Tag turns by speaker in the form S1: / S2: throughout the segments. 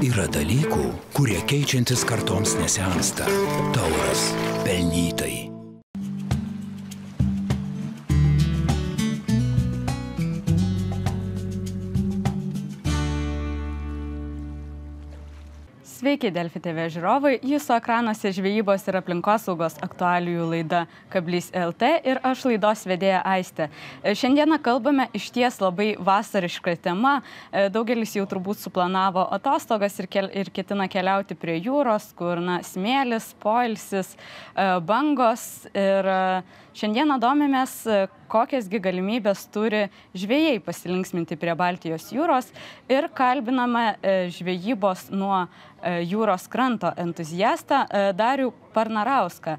S1: Yra dalykų, kurie keičiantis kartoms nesensta. Tauras. Pelnytai.
S2: Sveiki, Delfi TV žiūrovai. Jūsų ekranuose žvejybos ir aplinkosaugos aktualijų laida Kablys LT ir aš laidos vedėja Aistė. E, šiandieną kalbame iš ties labai vasarišką temą. E, daugelis jau turbūt suplanavo atostogas ir, kel, ir ketina keliauti prie jūros, kur na, smėlis, poilsis, e, bangos. Ir šiandieną domimės, kokiasgi galimybės turi žvėjai pasilinksminti prie Baltijos jūros ir kalbiname žvejybos nuo jūros kranto entuziastą Darių Parnarauską.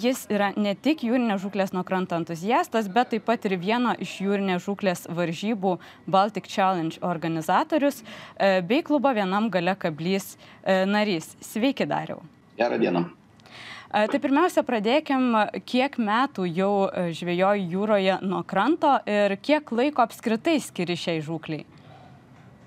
S2: Jis yra ne tik jūrinės žuklės nuo kranto entuziastas, bet taip pat ir vieno iš jūrinės žuklės varžybų Baltic Challenge organizatorius bei klubo vienam gale kablys narys. Sveiki, Dariau.
S3: Gerą dieną.
S2: Tai pirmiausia, pradėkim, kiek metų jau žvėjoji jūroje nuo kranto ir kiek laiko apskritai skiri šiai žūkliai?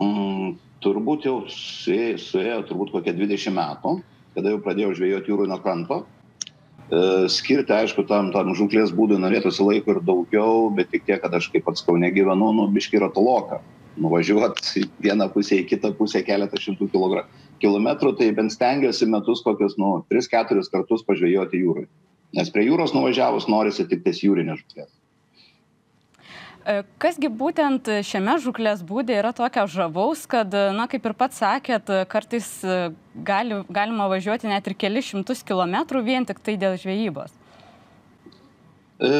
S3: Mm, turbūt jau suėjo, suėjo turbūt kokie 20 metų, kada jau pradėjau žvėjoti jūroje nuo kranto. E, skirti, aišku, tam, tam žūklės būdui norėtųsi laiko ir daugiau, bet tik tiek, kad aš kaip pats kaune gyvenu, nu, biški yra toloka. Nuvažiuoti į vieną pusę, į kitą pusę keletą šimtų kilogramų kilometrų, tai bent stengiuosi metus kokius, nu, 3-4 kartus pažvėjoti jūrai. Nes prie jūros nuvažiavus norisi tik ties jūrinės žuklės.
S2: Kasgi būtent šiame žuklės būdė yra tokio žavaus, kad, na, kaip ir pats sakėt, kartais gali, galima važiuoti net ir keli šimtus kilometrų vien tik tai dėl žvejybos?
S3: E,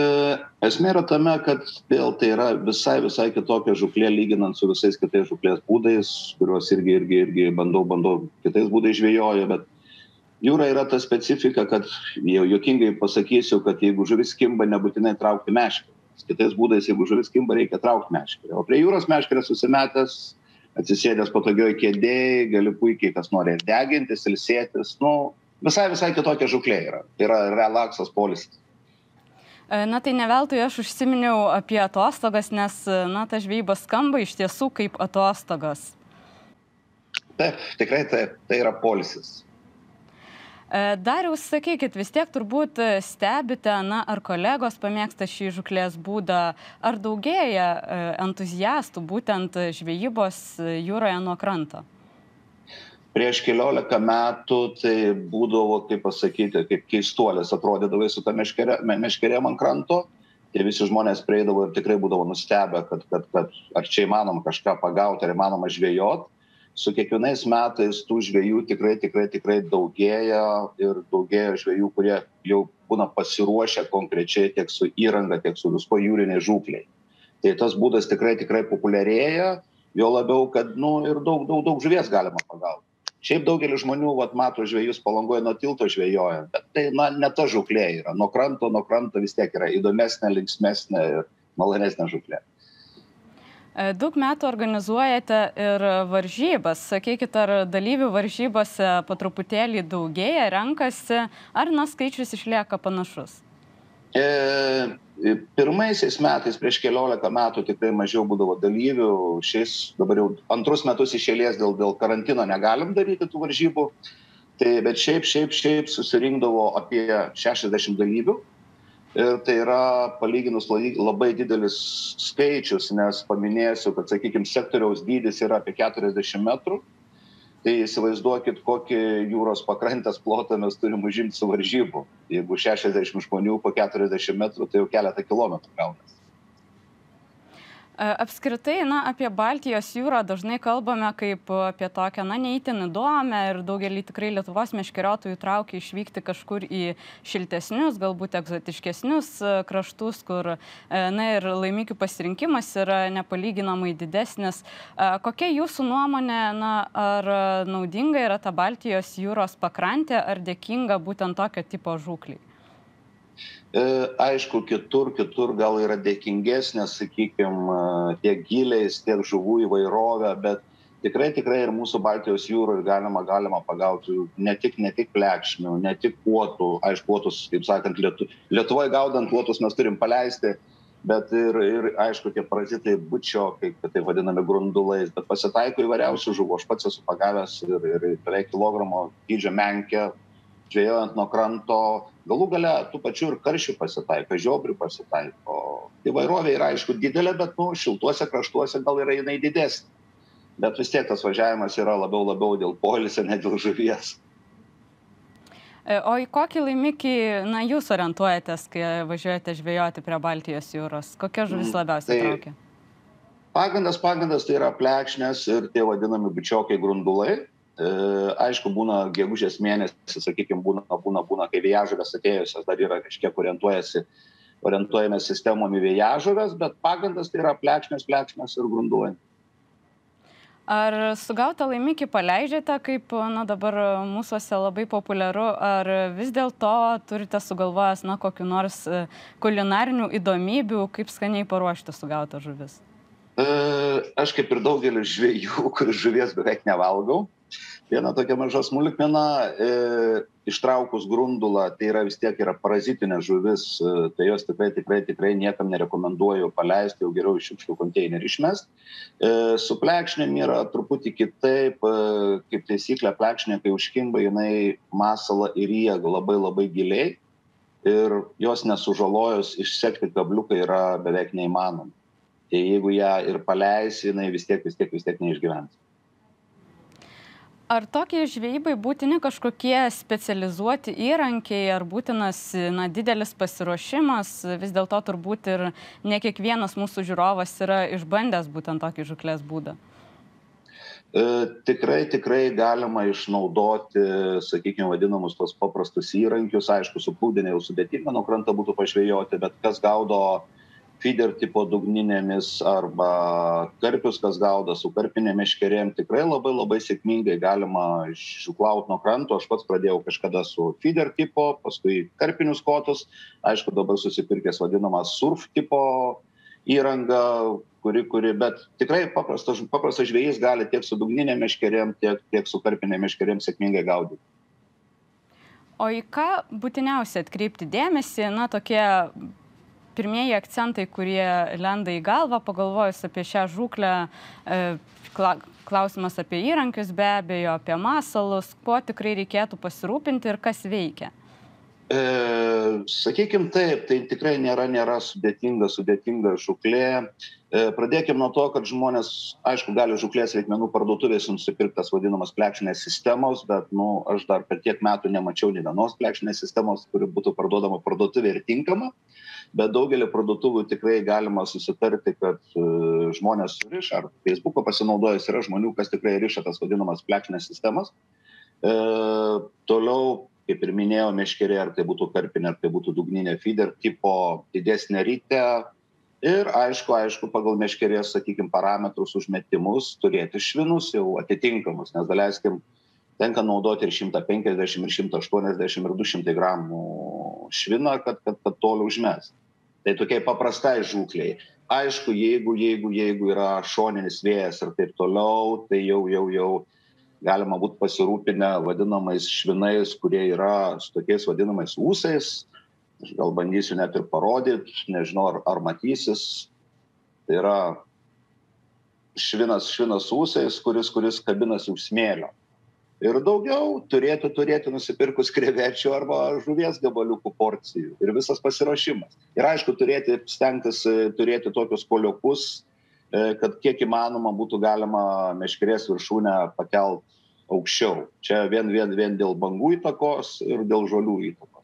S3: esmė yra tame, kad vėl tai yra visai, visai kitokia žuklė lyginant su visais kitais žuklės būdais, kuriuos irgi, irgi, irgi bandau, bandau kitais būdais žvejoju, bet jūra yra ta specifika, kad jau jokingai pasakysiu, kad jeigu žuvis kimba, nebūtinai traukti meškį. Kitais būdais, jeigu žuvis kimba, reikia traukti meškerę. O prie jūros meškerės susimetęs, atsisėdęs patogioje kėdėje, gali puikiai, kas nori ir degintis, ilsėtis. Nu, visai, visai kitokia žuklė yra. Tai yra relaksas polisis.
S2: Na tai ne veltui aš užsiminiau apie atostogas, nes, na, ta žvejyba skamba iš tiesų kaip atostogos.
S3: Taip, tikrai taip, tai yra polisis.
S2: Darius, sakykit, vis tiek turbūt stebite, na, ar kolegos pamėgsta šį žuklės būdą, ar daugėja entuziastų būtent žvejybos jūroje nuo kranto?
S3: Prieš keliolika metų tai būdavo, kaip pasakyti, kaip keistuolis atrodydavai su ta meškerė, meškerėm ant kranto. Tie visi žmonės prieidavo ir tikrai būdavo nustebę, kad, kad, kad ar čia įmanoma kažką pagauti, ar įmanoma žvejoti su kiekvienais metais tų žvejų tikrai tikrai tikrai daugėja ir daugėja žvejų kurie jau būna pasiruošę konkrečiai tiek su įranga tiek su viskuo jūrinei žūklei. Tai tas būdas tikrai tikrai populiarėja juo labiau kad nu ir daug daug daug žuvies galima pagaut šiaip daugelis žmonių vat mato žvejus palangoj nuo tilto žvejoja bet tai na ne ta žūklė yra nuo kranto nuo kranto vis tiek yra įdomesnė linksmesnė ir malonesnė žūklė
S2: Daug metų organizuojate ir varžybas. Sakykit, ar dalyvių varžybose po truputėlį daugėja, renkasi, ar na skaičius išlieka panašus?
S3: E, pirmaisiais metais, prieš keliolika metų tikrai mažiau būdavo dalyvių. Šiais dabar jau antrus metus išėlės dėl, dėl karantino negalim daryti tų varžybų. Tai, bet šiaip, šiaip, šiaip susirinkdavo apie 60 dalyvių ir tai yra palyginus labai didelis skaičius nes paminėsiu kad sakykim sektoriaus dydis yra apie keturiasdešim metrų tai įsivaizduokit kokį jūros pakrantės plotą mes turim užimt su varžybų. Jeigu šešiasdešim žmonių po keturiasdešim metrų tai jau keletą kilometrų gaunasi
S2: Apskritai, na, apie Baltijos jūrą dažnai kalbame kaip apie tokią, na, neįtin įdomią ir daugelį tikrai Lietuvos meškeriotojų traukia išvykti kažkur į šiltesnius, galbūt egzotiškesnius kraštus, kur, na, ir laimikių pasirinkimas yra nepalyginamai didesnis. Kokia jūsų nuomonė, na, ar naudinga yra ta Baltijos jūros pakrantė, ar dėkinga būtent tokio tipo žūkliai?
S3: E, aišku, kitur, kitur gal yra dėkingesnės, sakykime, tiek giliais, tiek žuvų įvairovė, bet tikrai, tikrai ir mūsų Baltijos jūroje galima, galima pagauti ne tik, ne tik plekšnių, ne tik puotų, aišku, puotus, kaip sakant, Lietu, Lietuvoje gaudant puotus mes turim paleisti bet ir ir aišku tie parazitai bučio kaip taip vadinami grundulais bet pasitaiko įvairiausių žuvų. Aš pats esu pagavęs ir ir beveik kilogramo dydžio menkę žvejojant nuo kranto galų gale tų pačių ir karšių pasitaiko žiobrių pasitaiko įvairovė yra aišku didelė bet nu šiltuose kraštuose gal yra jinai didesnė bet vis tiek tas važiavimas yra labiau labiau dėl poilsio ne dėl žuvies
S2: E, o į kokį laimikį na, jūs orientuojatės, kai važiuojate žvejoti prie Baltijos jūros? Kokia žuvis mm, labiausiai tai, traukia?
S3: Pagrindas, pagrindas tai yra plekšnės ir tie vadinami bičiokai grundulai. E, aišku, būna gegužės mėnesį, sakykime, būna, būna, būna, kai vėjažuvės atėjusios dar yra kažkiek orientuojasi, orientuojame sistemom į vėjažuvės, bet pagrindas tai yra plekšnės, plekšnės ir grundulai.
S2: Ar sugautą laimikį paleidžiate, kaip na, dabar mūsųse labai populiaru, ar vis dėlto turite sugalvojęs na, kokiu nors e, kulinarinių įdomybių, kaip skaniai paruošti sugautą žuvis?
S3: E, aš kaip ir daugelis žvėjų, kuris žuvies beveik nevalgau, viena tokia maža smulkmena, e, ištraukus grundulą, tai yra vis tiek yra parazitinė žuvis, e, tai jos tikrai, tikrai, tikrai niekam nerekomenduoju paleisti, jau geriau iš šiukšlių konteinerį išmest. E, su plekšnėm yra truputį kitaip, e, kaip taisyklė, plekšnė, kai užkimba, jinai masalą įryja labai labai giliai ir jos nesužalojus išsekti kabliuką yra beveik neįmanoma. Tai jeigu ją ir paleisi, jinai vis tiek, vis tiek, vis tiek neišgyvens
S2: ar tokiai žvejybai būtini kažkokie specializuoti įrankiai ar būtinas na didelis pasiruošimas vis dėlto turbūt ir ne kiekvienas mūsų žiūrovas yra išbandęs būtent tokį žūklės būdą
S3: e, Tikrai, tikrai galima išnaudoti, sakykime, vadinamus tos paprastus įrankius. Aišku, su plūdinė jau sudėtinga nuo krantą būtų pažvėjoti, bet kas gaudo uh, feeder tipo dugninėmis arba karpius, kas gaudo su karpinėm meškerėm, tikrai labai labai sėkmingai galima žuklaut nuo kranto. Aš pats pradėjau kažkada su feeder tipo, paskui karpinius kotus, aišku, dabar susipirkęs vadinamą surf tipo įrangą, kuri, kuri, bet tikrai paprastas, paprastas žvėjys gali tiek su dugninėm meškerėm, tiek, tiek su karpinėm meškerėm sėkmingai gaudyti.
S2: O į ką būtiniausia atkreipti dėmesį, na, tokie pirmieji akcentai, kurie lenda į galvą, pagalvojus apie šią žūklę, e, klausimas apie įrankius be abejo, apie masalus, kuo tikrai reikėtų pasirūpinti ir kas veikia.
S3: E, Sakykime taip, tai tikrai nėra, nėra sudėtinga, sudėtinga žuklė. E, Pradėkime nuo to, kad žmonės, aišku, gali žuklės reikmenų parduotuvės nusipirkti tas vadinamas plekšnės sistemos, bet, na, nu, aš dar per tiek metų nemačiau nei vienos plekšnės sistemos, kuri būtų parduodama parduotuvė ir tinkama. Uh, bet daugelį parduotuvių tikrai galima susitarti kad e, žmonės suriš ar feisbuko pasinaudojus yra žmonių kas tikrai riša tas vadinamas plekšnes sistemas. E, toliau kaip ir minėjau meškerė ar tai būtų karpinė ar tai būtų dugninė feeder tipo didesnė ryte. Ir aišku aišku pagal meškerės sakykim parametrus užmetimus turėti švinus jau atitinkamus nes daleiskim tenka naudoti ir šimtą penkiasdešim ir šimtą aštuoniasdešim ir du šimtai gramų šviną kad kad kad toliau užmest tai tokiai paprastai žūklei. Aišku jeigu jeigu jeigu yra šoninis vėjas ir taip toliau tai jau jau jau galima būt pasirūpinę vadinamais švinais kurie yra su tokiais vadinamais ūsais. Aš gal bandysiu net ir parodyt nežinau ar ar matysis. Tai yra švinas švinas ūsais kuris kuris kabinasi už smėlio ir daugiau turėtų turėti nusipirkus krevečių arba žuvies gabaliukų porcijų. Ir visas pasiruošimas. Ir aišku turėti stengtis e, turėti tokius kuoliukus e, kad kiek įmanoma būtų galima meškerės viršūnę pakelt aukščiau. Čia vien vien vien dėl bangų įtakos ir dėl žolių įtakos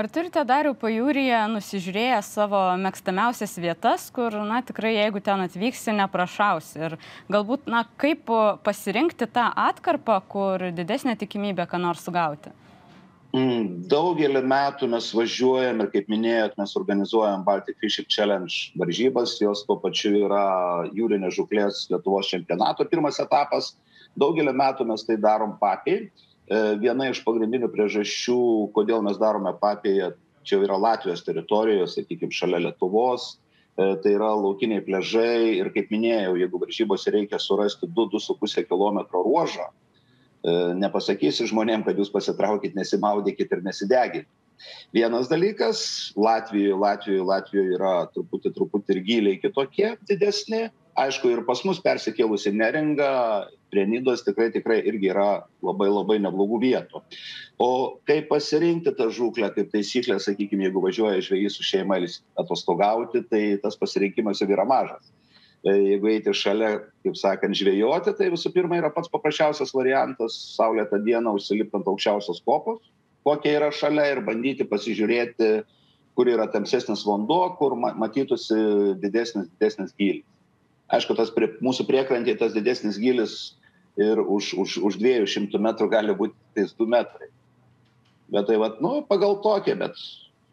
S2: Ar turite darių pajūryje nusižiūrėję savo mėgstamiausias vietas, kur, na, tikrai, jeigu ten atvyksi, neprašausi? Ir galbūt, na, kaip pasirinkti tą atkarpą, kur didesnė tikimybė ką nors sugauti?
S3: Mm, daugelį metų mes važiuojam ir, kaip minėjot, mes organizuojam Baltic Fishing Challenge varžybas, jos tuo pačiu yra jūrinės žuklės Lietuvos čempionato pirmas etapas. Daugelį metų mes tai darom patys viena iš pagrindinių priežasčių, kodėl mes darome papėje, čia yra Latvijos teritorijos, sakykime, šalia Lietuvos, tai yra laukiniai pležai ir kaip minėjau, jeigu varžybose reikia surasti 2-2,5 km ruožą, nepasakysi žmonėm, kad jūs pasitraukit, nesimaudykit ir nesidegit. Vienas dalykas, Latvijoje, Latvijoje, Latvijoje yra truputį, truputį ir gyliai kitokie, didesni, aišku ir pas mus persikėlus į neringą prie nidos tikrai tikrai irgi yra labai labai neblogų vietų. O kaip pasirinkti tą žūklę kaip taisyklė sakykim jeigu važiuoja žvejys su šeima atostogauti tai tas pasirinkimas jau yra mažas. E, jeigu eiti šalia kaip sakant žvejoti tai visų pirma yra pats paprasčiausias variantas saulėtą dieną užsilipt ant aukščiausios kopos kokia yra šalia ir bandyti pasižiūrėti kur yra tamsesnis vanduo kur ma matytųsi didesnis didesnis gylis. Aišku tas prie mūsų priekrantėj tas didesnis gylis ir už už už dviejų šimtų metrų gali būt tais du metrai bet tai vat nu pagal tokią bet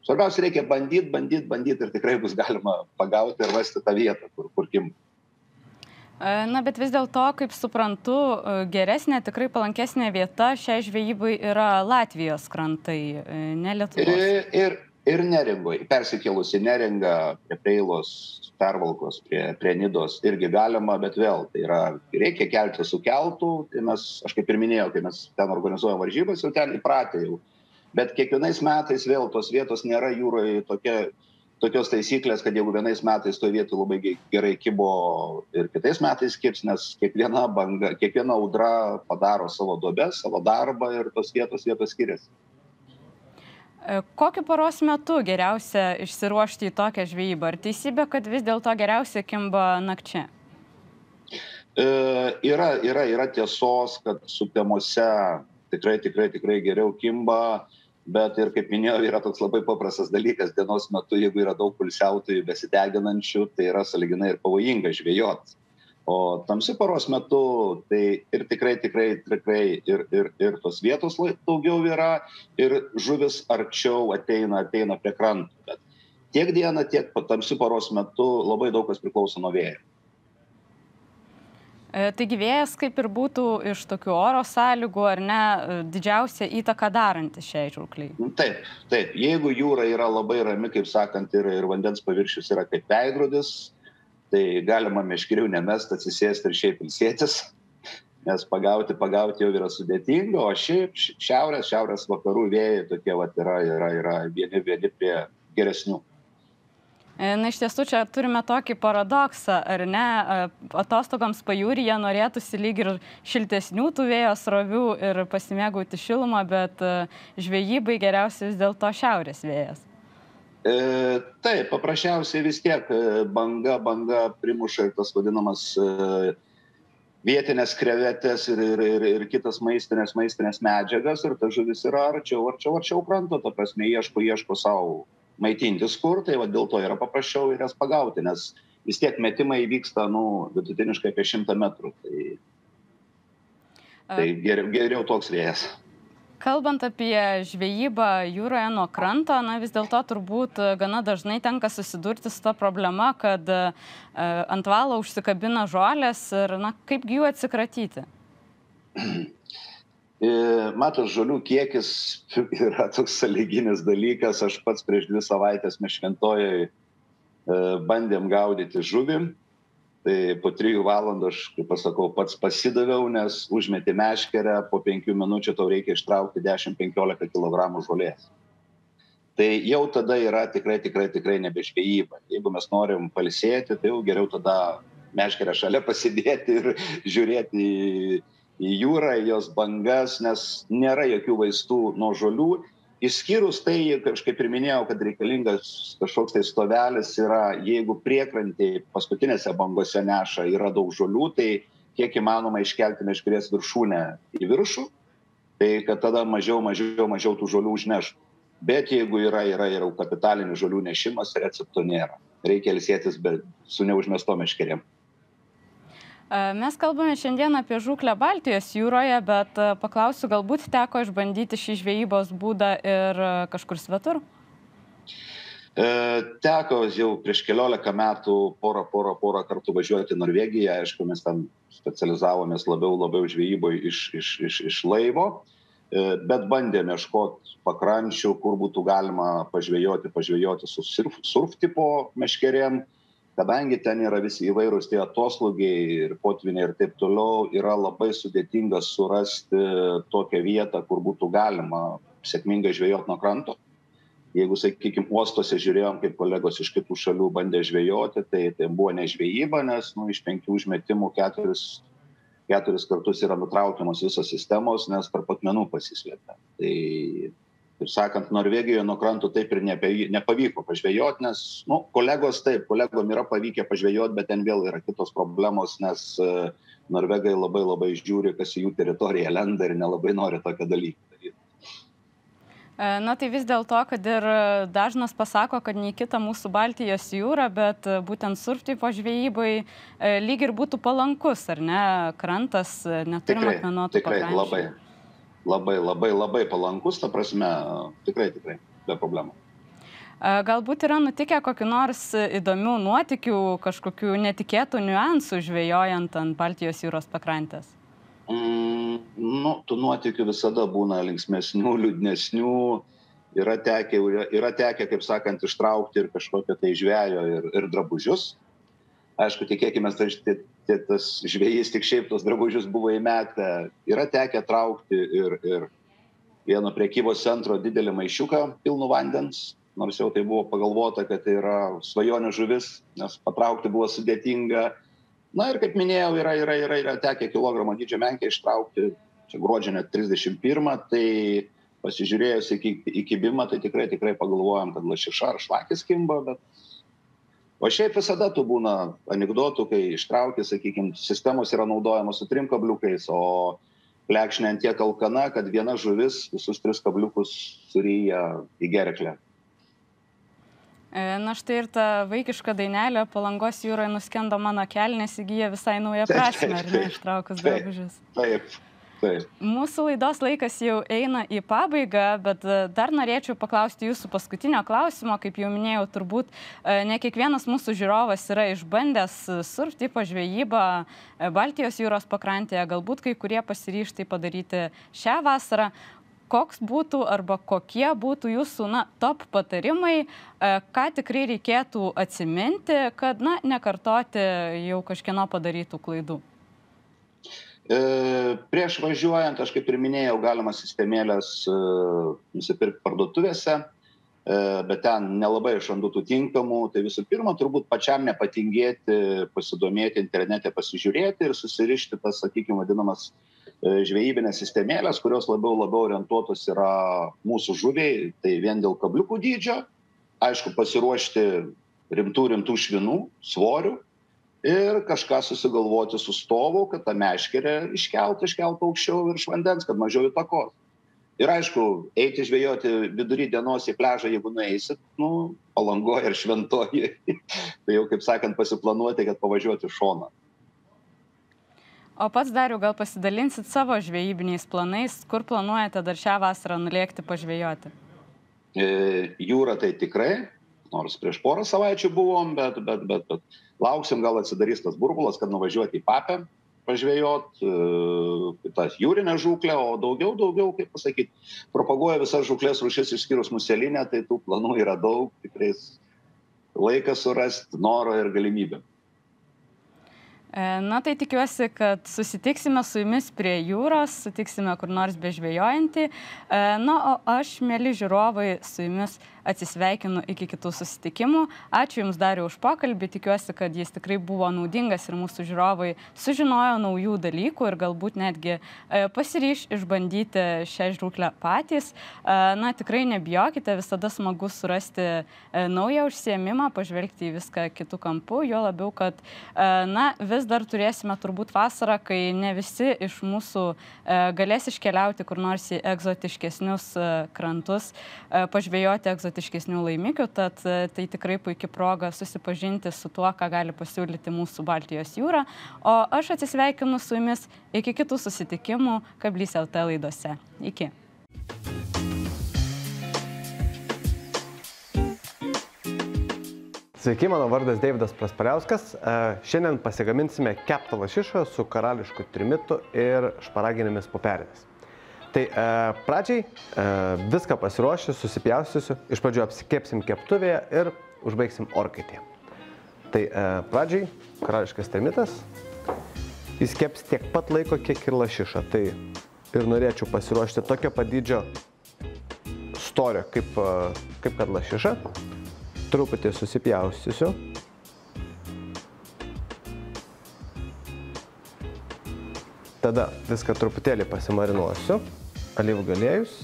S3: svarbiausia reikia bandyt bandyt bandyt ir tikrai bus galima pagauti ir rasti tą vietą kur kur kimba
S2: e, Na, bet vis dėlto, kaip suprantu, e, geresnė, tikrai palankesnė vieta šiai žvejybai yra Latvijos krantai, e, ne Lietuvos.
S3: Ir, ir, ir neringoj. Persikėlus į neringą prie preilos pervalkos prie prie nidos irgi galima bet vėl tai yra reikia keltis su keltu tai mes aš kaip ir minėjau kai mes ten organizuojam varžybas jau ten įpratę jau. Bet kiekvienais metais vėl tos vietos nėra jūroj tokia tokios taisyklės kad jeigu vienais metais toj vietoj labai gerai kibo ir kitais metais kibs nes kiekviena banga kiekviena audra padaro savo duobes savo darbą ir tos vietos vietos skiriasi
S2: kokiu paros metu geriausia išsiruošti į tokią žvejybą? Ar teisybė, kad vis dėlto geriausia kimba nakčia?
S3: E, yra, yra, yra tiesos, kad sutemose tikrai, tikrai, tikrai geriau kimba, bet ir kaip minėjau, yra toks labai paprastas dalykas. Dienos metu, jeigu yra daug pulsiautojų besideginančių, tai yra saliginai ir pavojinga žvejoti o tamsiu paros metu tai ir tikrai tikrai tikrai ir ir ir tos vietos daugiau yra ir žuvys arčiau ateina ateina prie kranto bet tiek dieną tiek tamsiu paros metu labai daug kas priklauso nuo vėjo
S2: e, Taigi vėjas kaip ir būtų iš tokių oro sąlygų, ar ne, didžiausia įtaka darantis šiai žūkliai?
S3: Taip, taip. Jeigu jūra yra labai rami, kaip sakant, ir, ir vandens paviršius yra kaip veidrodis, tai galima meškerių nemest atsisėsti ir šiaip ilsėtis nes pagauti pagauti jau yra sudėtinga o šiaip šiaurės šiaurės vakarų vėjai tokie vat yra yra yra vieni vieni prie geresnių
S2: e, Na iš tiesų čia turime tokį paradoksą, ar ne? E, atostogoms pajūryje norėtųsi lyg ir šiltesnių tų vėjo srovių ir pasimėgauti šilumą, bet e, žvejybai geriausias vis dėlto šiaurės vėjas.
S3: E, taip, paprasčiausiai vis tiek e, banga, banga primuša ir tas vadinamas e, vietinės krevetės ir, ir, ir, ir kitas maistinės, maistinės medžiagas ir ta žuvis yra arčiau, arčiau, arčiau kranto, ta prasme, ieško, ieško savo maitintis kur, tai va, dėl to yra paprasčiau ir jas pagauti, nes vis tiek metimai vyksta, nu, vidutiniškai apie šimtą metrų. Tai, tai geriau, geriau toks vėjas.
S2: Kalbant apie žvejybą jūroje nuo kranto, na vis dėlto turbūt e, gana dažnai tenka susidurti su ta problema, kad e, ant valo užsikabina žolės ir, na, kaip jų atsikratyti?
S3: E, matot, žolių kiekis yra toks saliginis dalykas. Aš pats prieš dvi savaitės meškentoje bandėm gaudyti žuvim tai po trijų valandų aš kaip pasakau pats pasidaviau nes užmeti meškerę po penkių minučių tau reikia ištraukti dešim penkiolika kilogramų žolės. Tai jau tada yra tikrai tikrai tikrai nebe žvejyba jeigu mes norim pailsėti tai jau geriau tada meškerę šalia pasidėti ir žiūrėti į į jūrą į jos bangas nes nėra jokių vaistų nuo žolių išskyrus tai aš kaip ir minėjau kad reikalingas kažkoks tai stovelis yra jeigu priekrantėj paskutinėse bangose neša yra daug žolių tai kiek įmanoma iškelti meškerės viršūnę į viršų tai kad tada mažiau mažiau mažiau tų žolių užneštų bet jeigu yra yra jau kapitalinis žolių nešimas recepto nėra. Reikia ilsėtis be su neužmestom meškerėm
S2: Mes kalbame šiandien apie žūklę Baltijos jūroje, bet paklausiu, galbūt teko išbandyti šį žvejybos būdą ir kažkur svetur?
S3: E, teko jau prieš keliolika metų porą, porą, porą kartų važiuoti į Norvegiją, aišku, mes ten specializavomės labiau, labiau žvejyboje iš, iš, iš, iš laivo. bet bandėm ieškoti pakrančių, kur būtų galima pažvėjoti, pažvėjoti su surf, surf tipo meškerėm, kadangi ten yra visi įvairūs tie atoslūgiai ir potviniai ir taip toliau, yra labai sudėtinga surasti tokią vietą, kur būtų galima sėkmingai žvėjoti nuo kranto. Jeigu sakykim uostuose žiūrėjom kaip kolegos iš kitų šalių bandė žvejoti tai tai buvo ne žvejyba nes nu iš penkių užmetimų keturis keturis kartus yra nutraukiamos visos sistemos nes tarp akmenų pasislepia tai kaip sakant norvegijoj nuo kranto taip ir nepe nepavyko pažvejot nes nu kolegos taip kolegom yra pavykę pažvejot bet ten vėl yra kitos problemos nes e, norvegai labai labai žiūri kas į jų teritoriją lenda ir nelabai nori tokio dalyko
S2: E, na tai vis dėlto, kad ir dažnas pasako, kad nei kita mūsų Baltijos jūra, bet būtent surftypo žvejybai e, lyg ir būtų palankus, ar ne, krantas, neturime akmenuotų
S3: pakrančių. Labai, labai, labai, labai palankus, ta prasme, tikrai, tikrai, be problemų.
S2: Galbūt yra nutikę kokiu nors įdomių nuotikių, kažkokių netikėtų niuansų žvejojant ant Baltijos jūros pakrantės?
S3: Mm, nu, tų nuotikių visada būna linksmėsnių, liūdnesnių. Yra tekę, yra tekę, kaip sakant, ištraukti ir kažkokio tai žvėjo ir, ir drabužius. Aišku, tikėkime, tai, tai tas žvėjys tik šiaip tos drabužius buvo įmetę. Yra tekę traukti ir, ir vieno priekybos centro didelį maišiuką pilnu vandens, nors jau tai buvo pagalvota, kad tai yra svajonių žuvis, nes patraukti buvo sudėtinga na ir kaip minėjau yra yra yra yra tekę kilogramo dydžio menkę ištraukti čia gruodžio net trisdešim pirmą tai pasižiūrėjus į kibimą tai tikrai tikrai pagalvojom kad lašiša ar šlakis kimba bet o šiaip visada tų būna anekdotų kai ištrauki sakykim sistemos yra naudojamos su trim kabliukais o plekšnė ant tiek alkana kad viena žuvis visus tris kabliukus suryja į gerklę
S2: E, na štai ir ta vaikiška dainelė Palangos jūroje nuskendo mano kelnes įgyja visai naują prasme, ar ne, ištraukus drabužius.
S3: Taip, taip.
S2: Mūsų laidos laikas jau eina į pabaigą, bet e, dar norėčiau paklausti jūsų paskutinio klausimo. Kaip jau minėjau, turbūt e, ne kiekvienas mūsų žiūrovas yra išbandęs surf tipo žvejybą Baltijos jūros pakrantėje, galbūt kai kurie pasiryštai padaryti šią vasarą koks būtų arba kokie būtų jūsų na, top patarimai, e, ką tikrai reikėtų atsiminti, kad na, nekartoti jau kažkieno padarytų klaidų?
S3: E, prieš važiuojant, aš kaip ir minėjau, galima sistemėlės e, nusipirkti parduotuvėse, e, bet ten nelabai išrandu tų tinkamų. Tai visų pirma, turbūt pačiam nepatingėti, pasidomėti internete, pasižiūrėti ir susirišti tas, sakykime, vadinamas žvejybinės sistemėlės, kurios labiau labiau orientuotos yra mūsų žuviai, tai vien dėl kabliukų dydžio, aišku, pasiruošti rimtų, rimtų švinų, svorių ir kažką susigalvoti su stovu, kad tą meškerę iškeltų, iškeltų aukščiau virš vandens, kad mažiau įtakos. Ir aišku, eiti žvejoti vidury dienos į pležą, jeigu nueisit, nu, palangoje ir šventoje, tai jau, kaip sakant, pasiplanuoti, kad pavažiuoti šoną.
S2: O pats dariu, gal pasidalinsit savo žvejybiniais planais, kur planuojate dar šią vasarą nulėkti pažvejoti?
S3: E, jūra tai tikrai, nors prieš porą savaičių buvom, bet, bet, bet, bet lauksim, gal atsidarys tas burbulas, kad nuvažiuoti į papę, pažvėjot, e, tas jūrinę žūklę, o daugiau, daugiau, kaip pasakyti, propaguoja visas žūklės rušis išskyrus muselinę, tai tų planų yra daug, tikrai laikas surasti, noro ir galimybę.
S2: E, na tai tikiuosi, kad susitiksime su jumis prie jūros, sutiksime kur nors bežvėjojantį. E, na, o aš, mėly žiūrovai, su jumis atsisveikinu iki kitų susitikimų. Ačiū Jums dar už pokalbį, tikiuosi, kad jis tikrai buvo naudingas ir mūsų žiūrovai sužinojo naujų dalykų ir galbūt netgi e, pasiryš išbandyti šią žrūklę patys. E, na, tikrai nebijokite, visada smagu surasti e, naują užsiemimą, pažvelgti į viską kitų kampų, jo labiau, kad, na, vis dar turėsime turbūt vasarą, kai ne visi iš mūsų galės iškeliauti kur nors į egzotiškesnius krantus, pažvėjoti egzotiškesnius egzotiškesnių laimikių, tad e, tai tikrai puikia proga susipažinti su tuo, ką gali pasiūlyti mūsų Baltijos jūra. O aš atsisveikinu su jumis iki kitų susitikimų Kablys LT laidose. Iki.
S4: Sveiki, mano vardas Davidas Praspariauskas. E, šiandien pasigaminsime keptą lašišą su karališku trimitu ir šparaginėmis pupelėmis. Tai e, pradžiai e, viską pasiruošiu, susipjaustysiu, iš pradžių apsikepsim keptuvėje ir užbaigsim orkaitėje. Tai e, pradžiai karališkas termitas, jis keps tiek pat laiko, kiek ir lašiša. Tai ir norėčiau pasiruošti tokio padydžio storio, kaip, e, kaip kad lašiša. Truputį susipjaustysiu. Tada viską truputėlį pasimarinuosiu. Alyvų galėjus.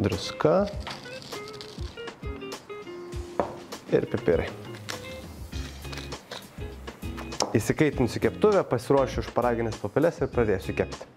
S4: Druska. Ir pipirai. Įsikaitinsiu keptuvę, pasiruošiu šparaginės papilės ir pradėsiu kepti.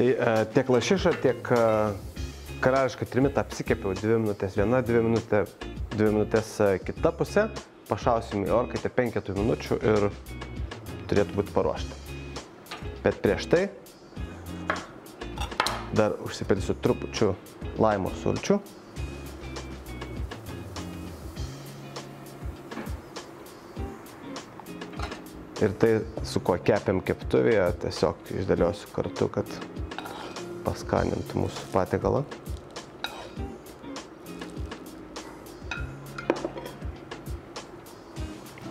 S4: Tai e, tiek lašišą, tiek e, karališką trimitą apsikepiau 2 minutės viena, 2 minutė, 2 minutės e, kita pusė. Pašausim į orkaitę 5 minučių ir turėtų būti paruošta. Bet prieš tai dar užsipilsiu trupučiu laimo sulčių. Ir tai, su kuo kepiam keptuvėje, tiesiog išdėliosiu kartu, kad paskanintų mūsų patiekalą.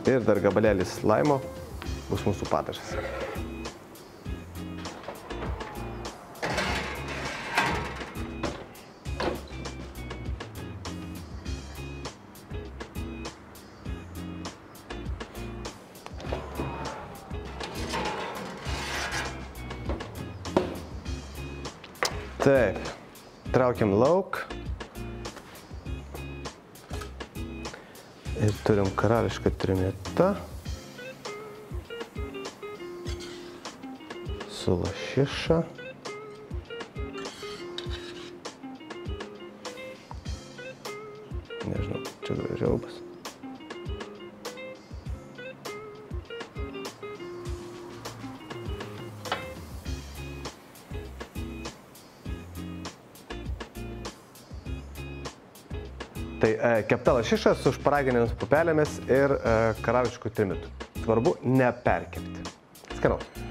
S4: Ir dar gabalėlis laimo bus mūsų padažas. Taip, traukiam lauk. Ir turim karališką trimitą. Su lašiša. Tai e, kepta lašiša su šparaginėmis pupelėmis ir e, karališkų trimitų. Svarbu neperkepti. Skanaus.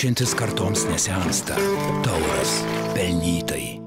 S1: Keičiantis kartoms nesensta. Tauras. Pelnytai.